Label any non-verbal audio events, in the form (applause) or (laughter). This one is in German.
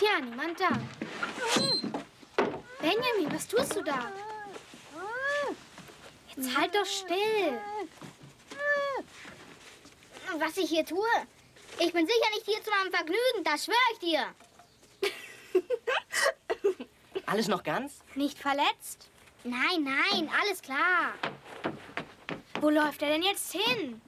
Tja, niemand da. Benjamin, was tust du da? Jetzt halt doch still. Was ich hier tue? Ich bin sicher nicht hier zu meinem Vergnügen, das schwöre ich dir. (laughs) Alles noch ganz? Nicht verletzt? Nein, nein, alles klar. Wo läuft er denn jetzt hin?